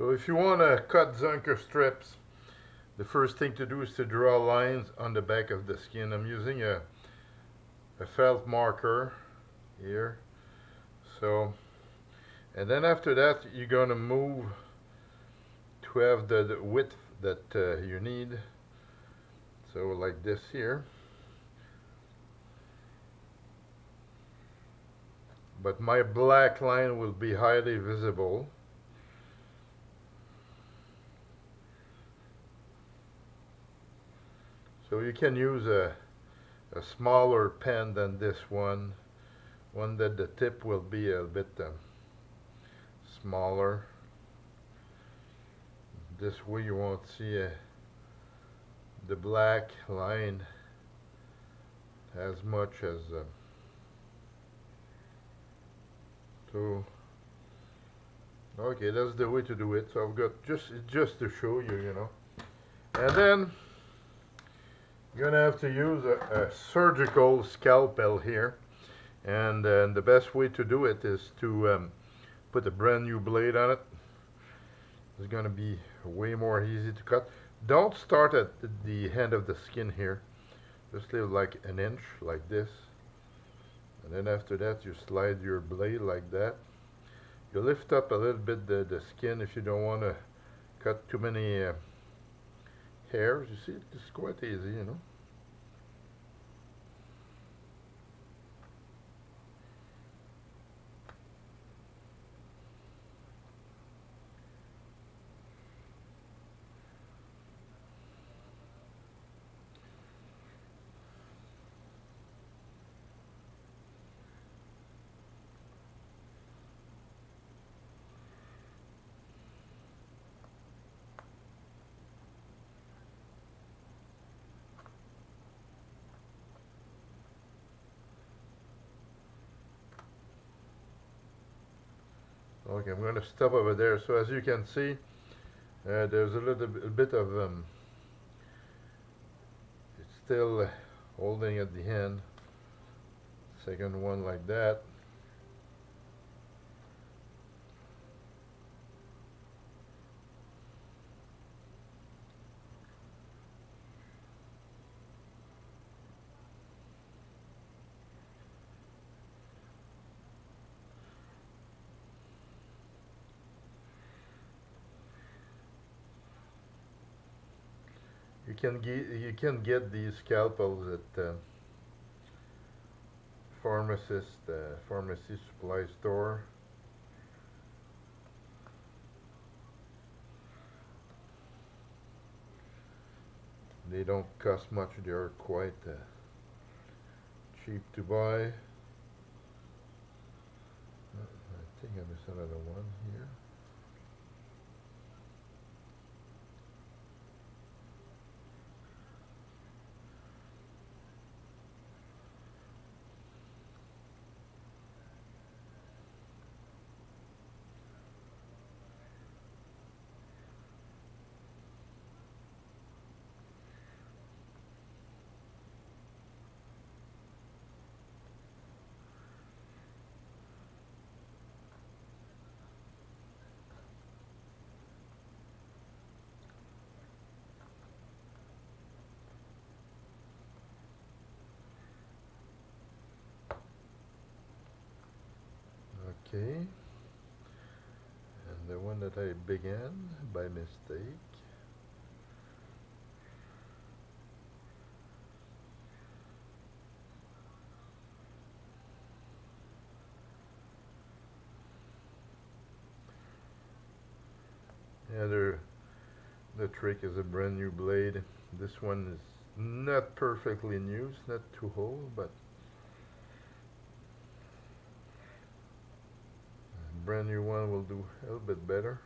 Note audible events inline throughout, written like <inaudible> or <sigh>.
So if you want to cut Zunker strips, the first thing to do is to draw lines on the back of the skin. I'm using a, a felt marker here. So, and then after that, you're going to move to have the, the width that uh, you need. So like this here. But my black line will be highly visible. So you can use a, a smaller pen than this one, one that the tip will be a bit um, smaller. This way you won't see a, the black line as much as uh, so okay that's the way to do it. So I've got just just to show you you know. And then you're gonna have to use a, a surgical scalpel here. And, uh, the best way to do it is to um, put a brand new blade on it. It's gonna be way more easy to cut. Don't start at the end of the skin here. Just leave like an inch like this. And then after that you slide your blade like that. You lift up a little bit the, the skin if you don't want to cut too many uh, hairs. You see, it's quite easy, you know. Okay, I'm going to stop over there. So as you can see, uh, there's a little bit of, um, it's still holding at the end. Second one like that. You can get you can get these scalpels at uh, pharmacist uh, pharmacy supply store. They don't cost much. They are quite uh, cheap to buy. I think I missed another one here. Okay. And the one that I began by mistake. Yeah, the, the trick is a brand new blade. This one is not perfectly new, it's not too old, but brand new one will do a little bit better.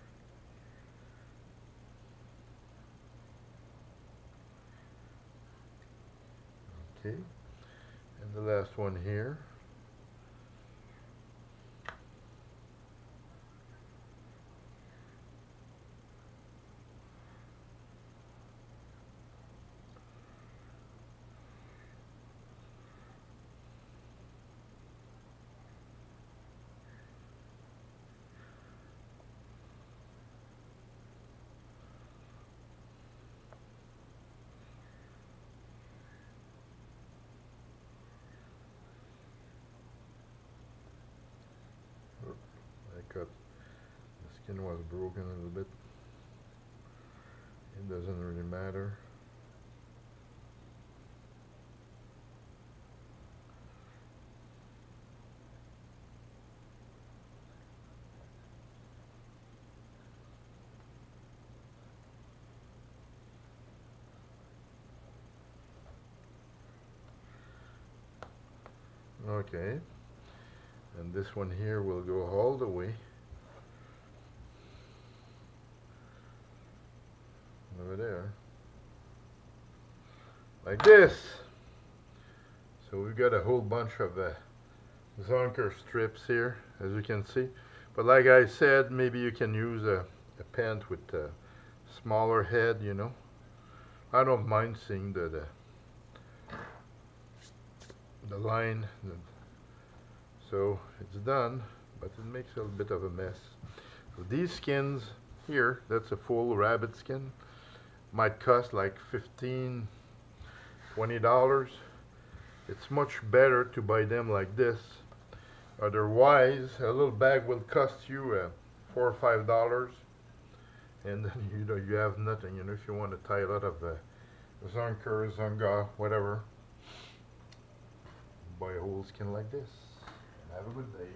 Okay, and the last one here. Skin was broken a little bit. It doesn't really matter. Okay. And this one here will go all the way. Over there. Like this. So we've got a whole bunch of uh, Zonker strips here, as you can see. But like I said, maybe you can use a, a pen with a smaller head, you know. I don't mind seeing the, the the line so it's done but it makes a little bit of a mess so these skins here that's a full rabbit skin might cost like 15 20 dollars it's much better to buy them like this otherwise a little bag will cost you uh, four or five dollars and then <laughs> you know you have nothing you know if you want to tie a lot of uh, Zonker, Zunga, whatever buy a whole skin like this. Have a good day.